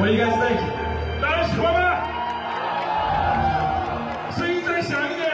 What do you guys think? I'm Sunday.